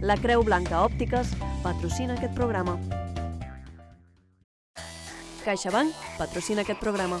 La Creu Blanca Òptiques patrocina aquest programa. CaixaBank patrocina aquest programa.